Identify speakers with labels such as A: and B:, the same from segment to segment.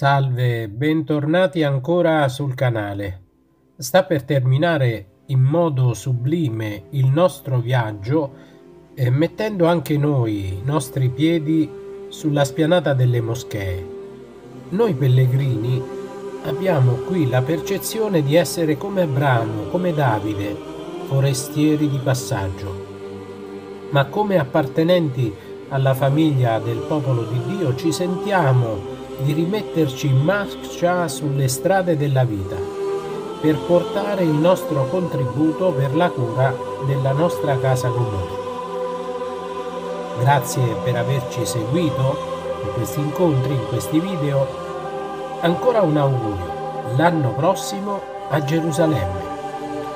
A: Salve, bentornati ancora sul canale. Sta per terminare in modo sublime il nostro viaggio eh, mettendo anche noi i nostri piedi sulla spianata delle moschee. Noi pellegrini abbiamo qui la percezione di essere come Abramo, come Davide, forestieri di passaggio. Ma come appartenenti alla famiglia del popolo di Dio ci sentiamo di rimetterci in marcia sulle strade della vita per portare il nostro contributo per la cura della nostra casa comune. Grazie per averci seguito in questi incontri, in questi video. Ancora un augurio, l'anno prossimo a Gerusalemme.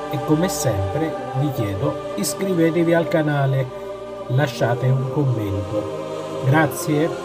A: E come sempre vi chiedo iscrivetevi al canale, lasciate un commento. Grazie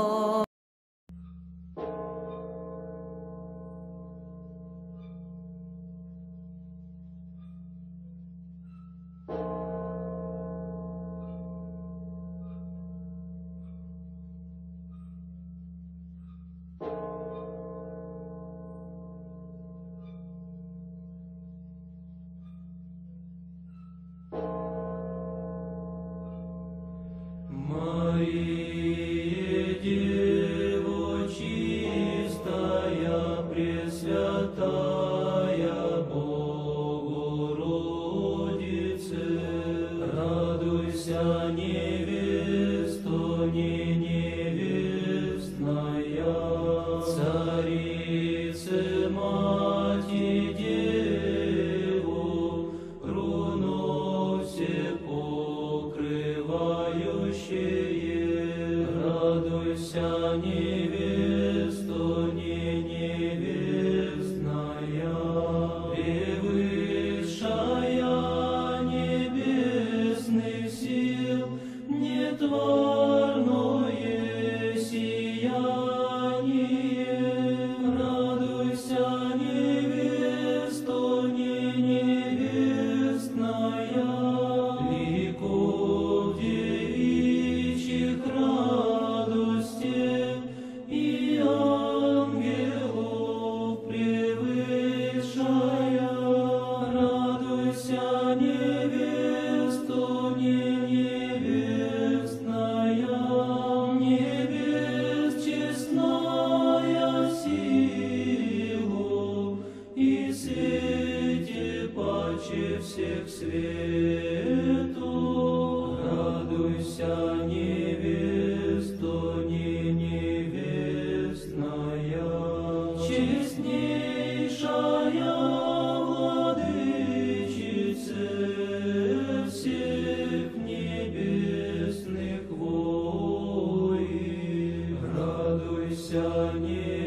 B: に想念。